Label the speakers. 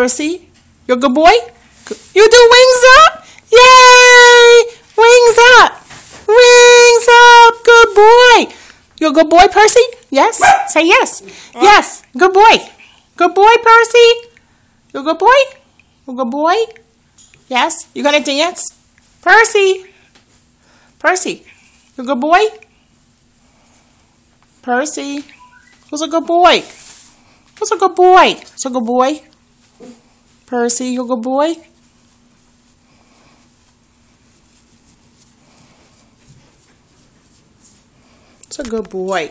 Speaker 1: Percy. You're a good boy? You do wings up? Yay! Wings up! Wings up! Good boy! You're a good boy, Percy? Yes? Say yes. Yes. Good boy. Good boy, Percy. You're a good boy? You're a good boy? Yes? You gonna dance? Percy! Percy, you a good boy? Percy, who's a good boy? Who's a good boy? Who's a good boy? Percy, you good boy? It's a good boy.